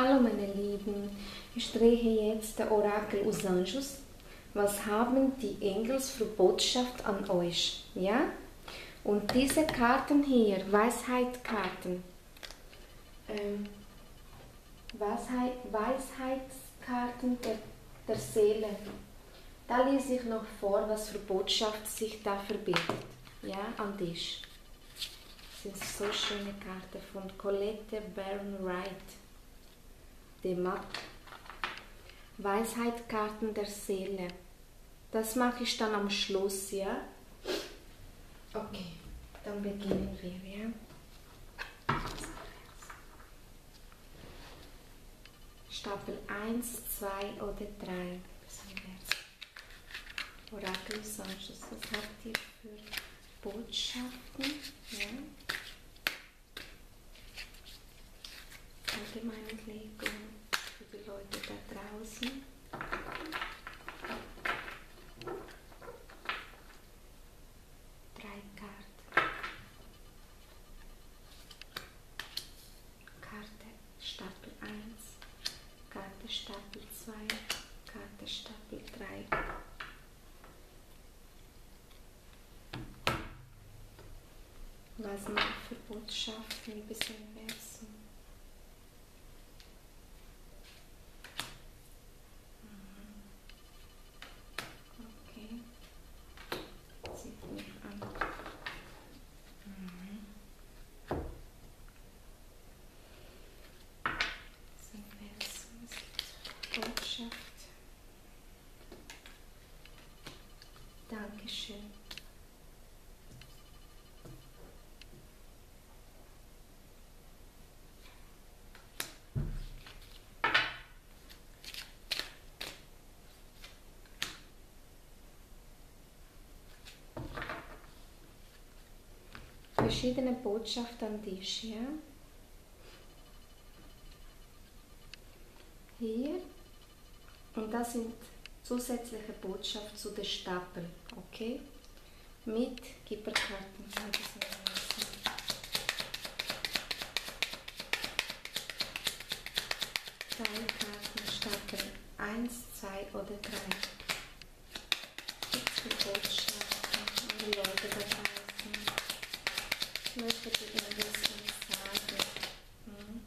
Hallo meine Lieben, ich drehe jetzt der Orakel aus Anjus. Was haben die Engels für Botschaft an euch? Ja? Und diese Karten hier, Weisheitkarten, ähm, Weisheit, Weisheitskarten der, der Seele. Da lese ich noch vor, was für Botschaft sich da verbirgt. Ja, an dich. Das sind so schöne Karten von Colette Baron Wright. De Matt. Weisheitkarten der Seele. Das mache ich dann am Schluss, ja? Okay, dann beginnen wir, ja? Stapel 1, 2 oder 3. Orakel Sanchez, was habt ihr für Botschaften? Ja? Allgemeine Legung für die Leute da draußen. Drei Karten. Karte Stapel 1, Karte Stapel 2, Karte Stapel 3. Was noch für Botschaften im Universum? Okay. Sieht mich an. Mhm. Das Universum, was gibt es für Botschaft? Dankeschön. Verschiedene Botschaften an dich, ja? Hier. Und das sind zusätzliche Botschaften zu der Stapel, okay? Mit Gipperkarten. Drei Karten, Stapel 1, 2 oder 3. Gibt's die Botschaften die Leute da draußen? Ich möchte dir ein bisschen sagen. Hm?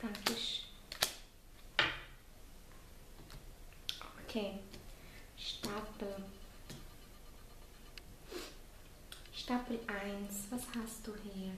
Dankeschön. Okay, Stapel. Stapel 1, was hast du hier?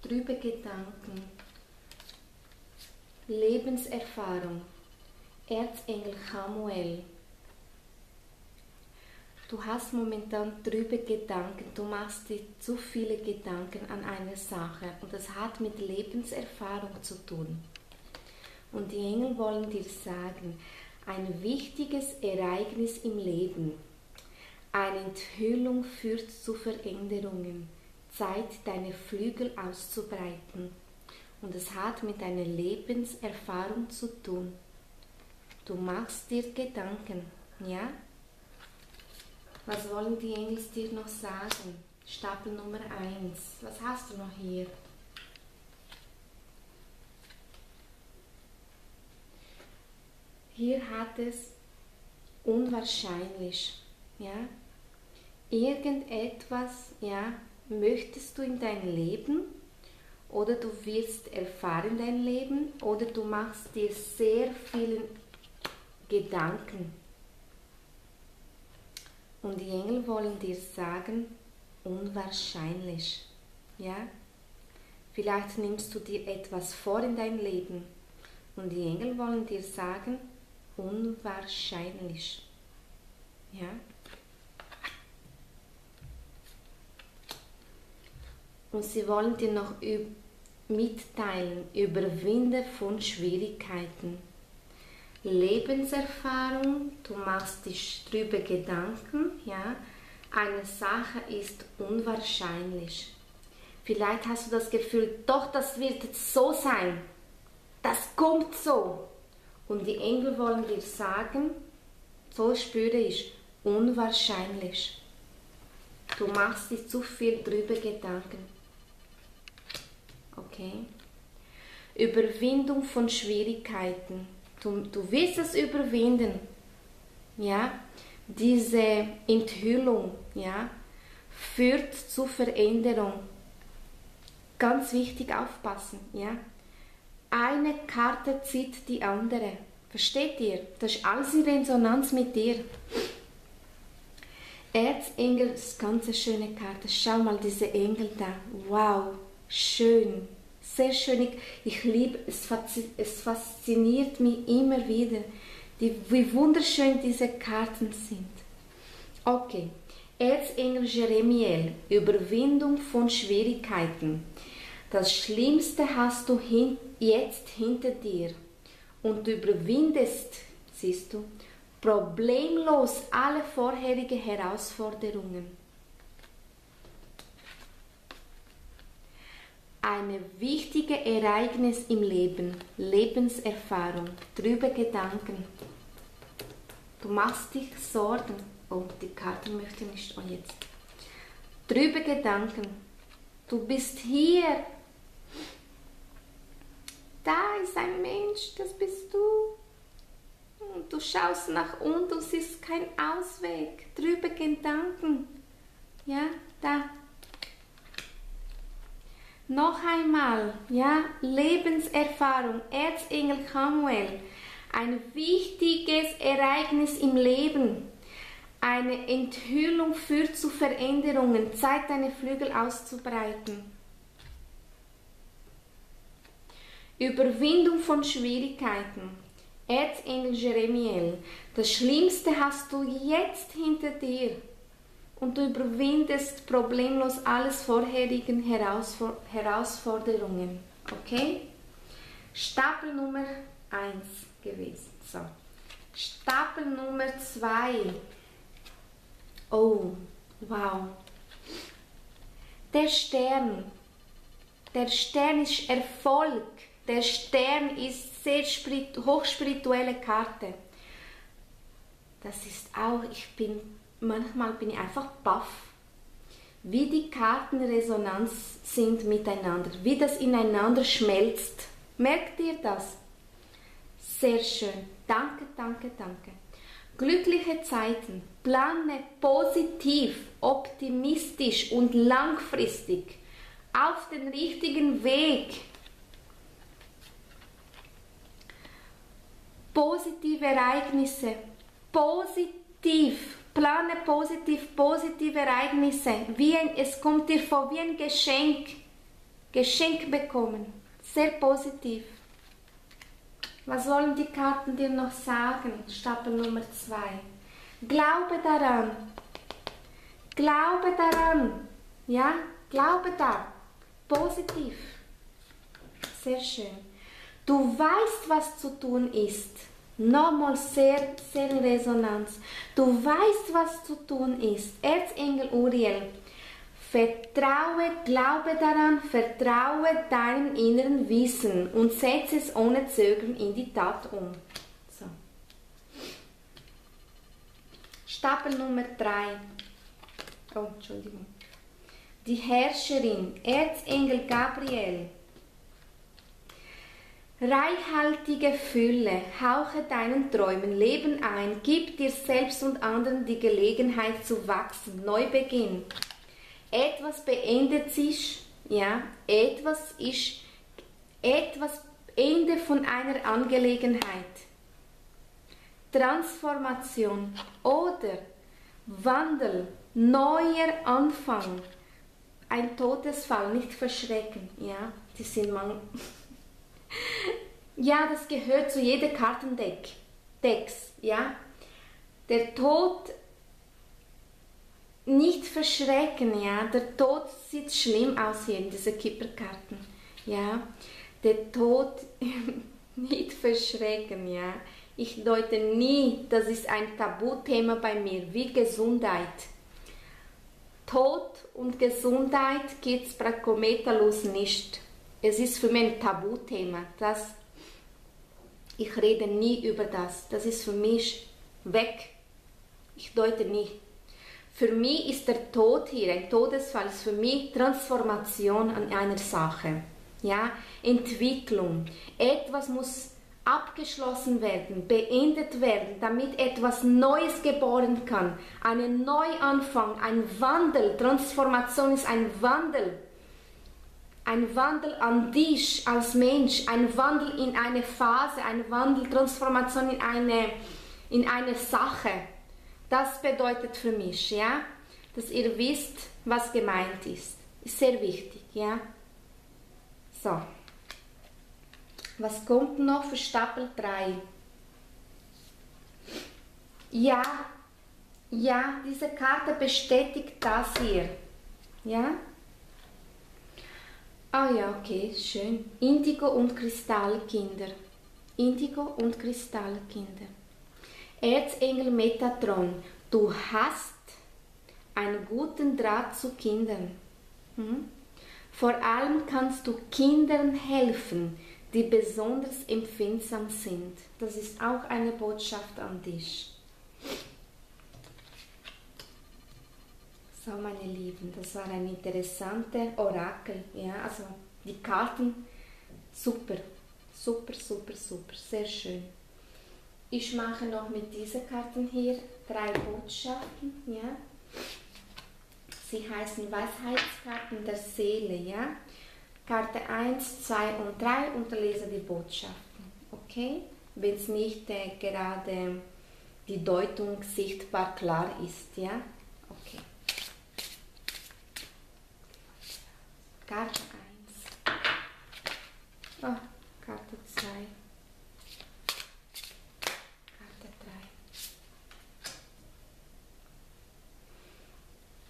Trübe Gedanken. Lebenserfahrung. Erzengel Samuel. Du hast momentan trübe Gedanken, du machst dir zu viele Gedanken an eine Sache und das hat mit Lebenserfahrung zu tun. Und die Engel wollen dir sagen, ein wichtiges Ereignis im Leben, eine Enthüllung führt zu Veränderungen, Zeit, deine Flügel auszubreiten. Und es hat mit deiner Lebenserfahrung zu tun. Du machst dir Gedanken, ja? Was wollen die Engel dir noch sagen? Stapel Nummer 1. Was hast du noch hier? Hier hat es unwahrscheinlich, ja? Irgendetwas, ja, möchtest du in dein Leben oder du wirst erfahren dein Leben oder du machst dir sehr viele Gedanken. Und die Engel wollen dir sagen, unwahrscheinlich. Ja? Vielleicht nimmst du dir etwas vor in dein Leben und die Engel wollen dir sagen, unwahrscheinlich. Ja? Und sie wollen dir noch mitteilen, Überwinde von Schwierigkeiten. Lebenserfahrung, du machst dich drüber Gedanken, ja, eine Sache ist unwahrscheinlich. Vielleicht hast du das Gefühl, doch, das wird so sein. das kommt so. Und die Engel wollen dir sagen, so spüre ich, unwahrscheinlich. Du machst dir zu viel drüber Gedanken. Okay? Überwindung von Schwierigkeiten. Du, du willst es überwinden. Ja? Diese Enthüllung, ja, führt zu Veränderung. Ganz wichtig aufpassen, ja. Eine Karte zieht die andere. Versteht ihr? Das ist alles in Resonanz mit dir. Erzengel ist ganz eine schöne Karte. Schau mal diese Engel da. Wow, schön. Sehr schön. Ich liebe es. Es fasziniert mich immer wieder, die, wie wunderschön diese Karten sind. Okay. Erzengel Jeremiel. Überwindung von Schwierigkeiten. Das Schlimmste hast du hin, jetzt hinter dir und du überwindest, siehst du, problemlos alle vorherigen Herausforderungen. Eine wichtige Ereignis im Leben, Lebenserfahrung, drüber Gedanken. Du machst dich Sorgen. Oh, die Karte möchte nicht. Oh, jetzt. Drüber Gedanken. Du bist hier. Da ist ein Mensch, das bist du. Und du schaust nach unten und siehst keinen Ausweg. Drüber Gedanken. Ja, da. Noch einmal, ja, Lebenserfahrung, Erzengel Samuel, ein wichtiges Ereignis im Leben. Eine Enthüllung führt zu Veränderungen, Zeit deine Flügel auszubreiten. Überwindung von Schwierigkeiten. Erzengel Jeremiel, das Schlimmste hast du jetzt hinter dir und du überwindest problemlos alles vorherigen Herausfor Herausforderungen. Okay? Stapel Nummer 1 gewesen. So. Stapel Nummer 2. Oh, wow. Der Stern. Der Stern ist Erfolg. Der Stern ist sehr hochspirituelle Karte. Das ist auch, ich bin, manchmal bin ich einfach baff, wie die Karten Resonanz sind miteinander, wie das ineinander schmelzt. Merkt ihr das? Sehr schön. Danke, danke, danke. Glückliche Zeiten. Plane positiv, optimistisch und langfristig auf den richtigen Weg positive Ereignisse, positiv, plane positiv, positive Ereignisse, wie ein, es kommt dir vor wie ein Geschenk, Geschenk bekommen, sehr positiv. Was sollen die Karten dir noch sagen? Stapel Nummer 2. Glaube daran. Glaube daran. Ja, glaube da. Positiv. Sehr schön. Du weißt, was zu tun ist. Nochmal sehr, sehr Resonanz. Du weißt, was zu tun ist. Erzengel Uriel. Vertraue, glaube daran, vertraue deinem inneren Wissen und setze es ohne Zögern in die Tat um. So. Stapel Nummer 3. Oh, Entschuldigung. Die Herrscherin, Erzengel Gabriel. Reichhaltige Fülle, hauche deinen Träumen Leben ein, gib dir selbst und anderen die Gelegenheit zu wachsen, Neubeginn. Etwas beendet sich, ja, etwas ist, etwas Ende von einer Angelegenheit. Transformation oder Wandel, neuer Anfang. Ein Todesfall, nicht verschrecken, ja, die sind man ja, das gehört zu jeder Kartendeck. Decks, ja. Der Tod nicht verschrecken, ja. Der Tod sieht schlimm aus hier in diesen Kipperkarten, ja. Der Tod nicht verschrecken, ja. Ich deute nie, das ist ein Tabuthema bei mir, wie Gesundheit. Tod und Gesundheit gibt es Brachometalus nicht. Es ist für mich ein Tabuthema. Das Ich rede nie über das. Das ist für mich weg. Ich deute nicht. Für mich ist der Tod hier, ein Todesfall, ist für mich Transformation an einer Sache. Ja, Entwicklung. Etwas muss abgeschlossen werden, beendet werden, damit etwas Neues geboren kann. Ein Neuanfang, ein Wandel. Transformation ist ein Wandel. Ein Wandel an dich als Mensch, ein Wandel in eine Phase, ein Wandel, Transformation in eine, in eine Sache. Das bedeutet für mich, ja, dass ihr wisst, was gemeint ist. Ist sehr wichtig, ja. So. Was kommt noch für Stapel 3? Ja, ja, diese Karte bestätigt das hier. Ja? Ah ja, okay, schön. Indigo und Kristallkinder. Indigo und Kristallkinder. Erzengel Metatron, du hast einen guten Draht zu Kindern. Hm? Vor allem kannst du Kindern helfen, die besonders empfindsam sind. Das ist auch eine Botschaft an dich. So, meine Lieben, das war ein interessanter Orakel. Ja, also die Karten, super, super, super, super, sehr schön. Ich mache noch mit diesen Karten hier drei Botschaften. Ja. Sie heißen Weisheitskarten der Seele. Ja. Karte 1, 2 und 3 und lese die Botschaften. Okay? Wenn es nicht äh, gerade die Deutung sichtbar klar ist, ja? Okay. Karte 1. Oh, Karte 2. Karte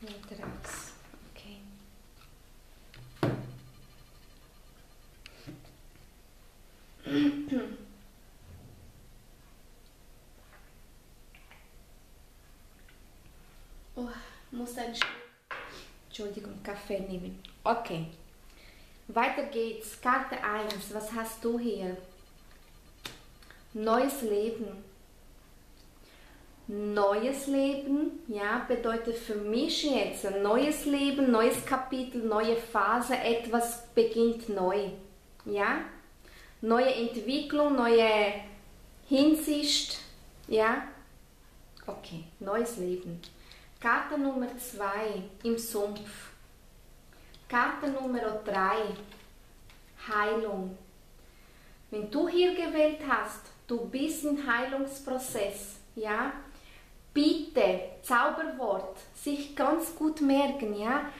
3. Und raus. Oh, muss ein Stück, Entschuldigung, Kaffee nehmen. Okay. Weiter geht's. Karte 1. Was hast du hier? Neues Leben. Neues Leben, ja, bedeutet für mich jetzt ein neues Leben, neues Kapitel, neue Phase, etwas beginnt neu. Ja? neue Entwicklung, neue Hinsicht, ja? Okay, neues Leben. Karte Nummer 2 im Sumpf. Karte Nummer 3 Heilung. Wenn du hier gewählt hast, du bist im Heilungsprozess, ja? Bitte, Zauberwort, sich ganz gut merken, ja?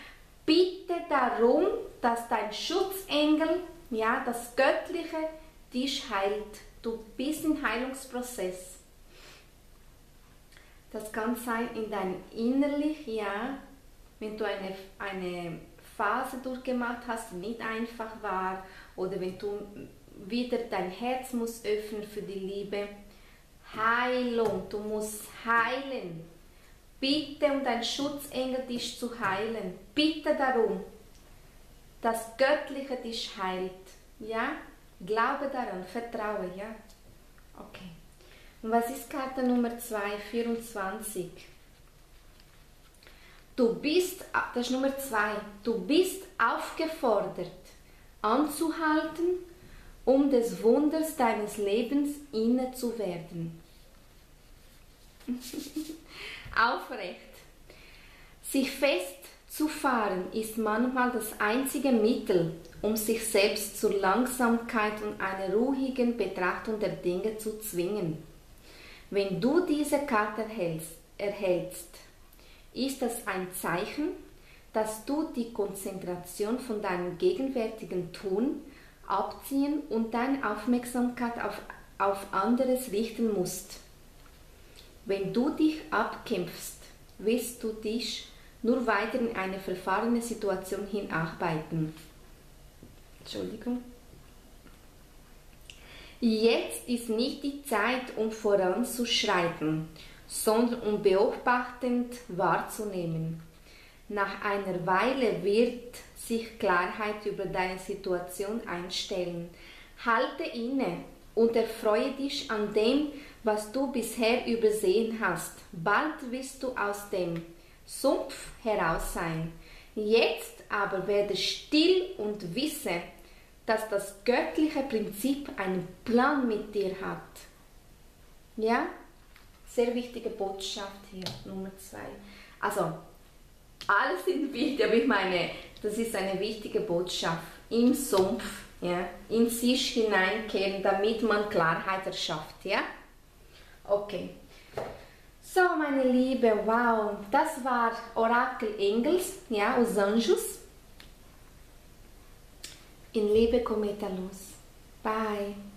Bitte darum, dass dein Schutzengel ja, das Göttliche dich heilt. Du bist im Heilungsprozess. Das kann sein in deinem Innerlich, ja, wenn du eine, eine Phase durchgemacht hast, die nicht einfach war, oder wenn du wieder dein Herz muss öffnen für die Liebe. Heilung, du musst heilen. Bitte um dein Schutzengel dich zu heilen. Bitte darum das Göttliche dich heilt. Ja? Glaube daran, vertraue, ja? Okay. Und was ist Karte Nummer 2, 24? Du bist, das ist Nummer 2, du bist aufgefordert, anzuhalten, um des Wunders deines Lebens inne zu werden. Aufrecht. Sich fest zu fahren ist manchmal das einzige Mittel, um sich selbst zur Langsamkeit und einer ruhigen Betrachtung der Dinge zu zwingen. Wenn du diese Karte erhältst, erhältst ist das ein Zeichen, dass du die Konzentration von deinem gegenwärtigen Tun abziehen und deine Aufmerksamkeit auf, auf anderes richten musst. Wenn du dich abkämpfst, wirst du dich nur weiter in eine verfahrene Situation hinarbeiten. Entschuldigung. Jetzt ist nicht die Zeit, um voranzuschreiten, sondern um beobachtend wahrzunehmen. Nach einer Weile wird sich Klarheit über deine Situation einstellen. Halte inne und erfreue dich an dem, was du bisher übersehen hast. Bald wirst du aus dem Sumpf heraus sein. Jetzt aber werde still und wisse, dass das göttliche Prinzip einen Plan mit dir hat. Ja? Sehr wichtige Botschaft hier, Nummer zwei. Also, alles sind wichtig, aber ich meine, das ist eine wichtige Botschaft. Im Sumpf, ja, in sich hineinkehren, damit man Klarheit erschafft, ja? Okay. So, meine Liebe, wow, das war Orakel Engels, ja, aus Anjos. In Liebe Kometa Luz. Bye.